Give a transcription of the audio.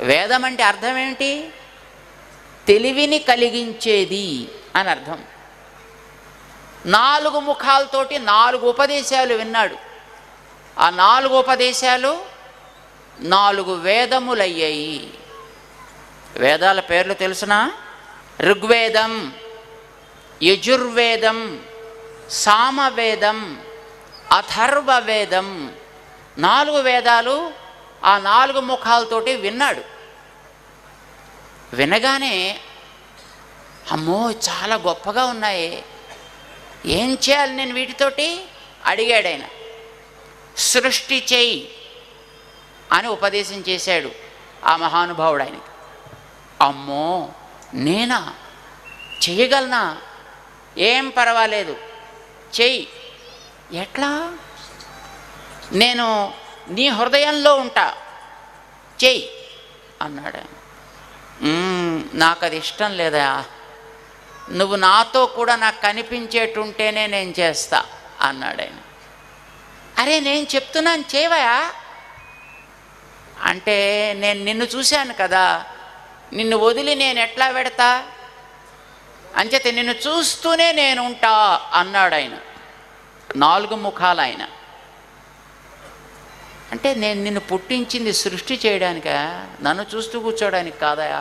వేదం అంటే అర్థం ఏమిటి తెలివిని కలిగించేది అని అర్థం. నాలుగు ముఖాలతోటి నాలుగు ఉపదేశాలు విన్నాడు. ఆ నాలుగు ఉపదేశాలు నాలుగు వేదములయ్యాయి. వేదాల పేర్లు తెలుసునా? ఋగ్వేదం యజుర్వేదం సామవేదం అథర్వవేదం. నాలుగు వేదాలు ఆ నాలుగు ముఖాలతోటి విన్నాడు. వినగానే అమ్మో చాలా గొప్పగా ఉన్నాయి. ఏం చేయాలి నేను వీటితోటి? అడిగాడు ఆయన సృష్టి చేయి అని ఉపదేశం చేశాడు ఆ మహానుభావుడు ఆయనకి అమ్మో నేనా? చెయ్యగలనా ఏం పర్వాలేదు. చెయ్యి. ఎట్లా? నేను నీ హృదయంలో ఉంటా. చేయి అన్నాడు నాకు అది ఇష్టం లేదా నువ్వు నాతో కూడా నాకు కనిపించేటుంటేనే నేను చేస్తా అన్నాడు ఆయన. అరే నేను చెప్తున్నాను చేయవయా? అంటే నేను నిన్ను చూశాను కదా నిన్ను వదిలి నేను ఎట్లా పెడతా? అంచేత నిన్ను చూస్తూనే నేను ఉంటా అన్నాడు ఆయన. నాలుగు ముఖాలు ఆయన. అంటే నేను నిన్ను పుట్టించింది సృష్టి చేయడానికా? నన్ను చూస్తూ కూర్చోడానికి కాదయా